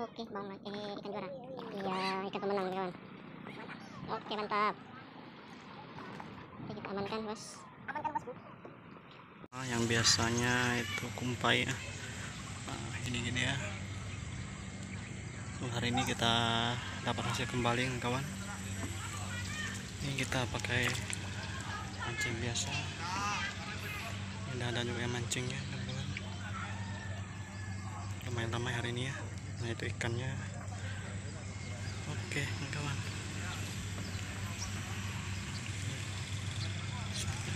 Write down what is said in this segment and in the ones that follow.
Oke, lagi. Eh, ikan juara. Iya, ikan pemenang kawan. Oke, mantap. Oke, kita amankan, Bos. Amankan, Bos, Bu. Ah, yang biasanya itu kumpai ya. Nah, ini gini ya. Oh, hari ini kita dapat hasil kembali kawan. Ini kita pakai mancing biasa. Ini ada juga yang mancingnya kawan. Lumayan ramai hari ini ya. Nah itu ikannya. Oke kawan.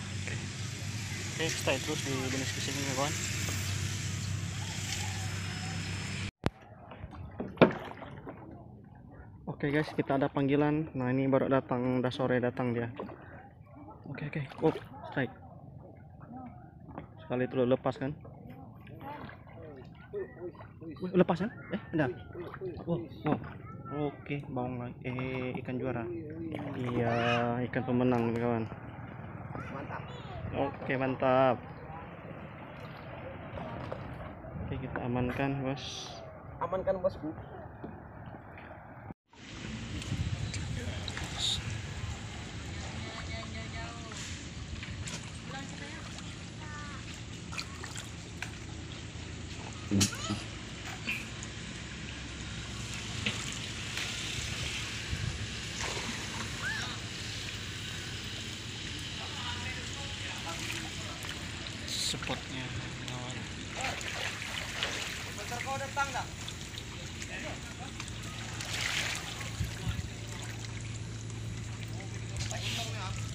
Oke. Oke, stay terus di Bonus Fishing ya kawan. Oke guys, kita ada panggilan. Nah ini baru datang, udah sore datang dia. Oke oke, oh strike. Sekali itu lepas kan? Wih, lepas kan? Eh, enggak. Oh, oh. Oke, bawang lagi. Eh, ikan juara. Iya, ikan pemenang kawan. Oke, mantap. Oke, kita amankan, Bos. amankan bos spotnya kawan bentar kau datang nggak Thank you. Ya.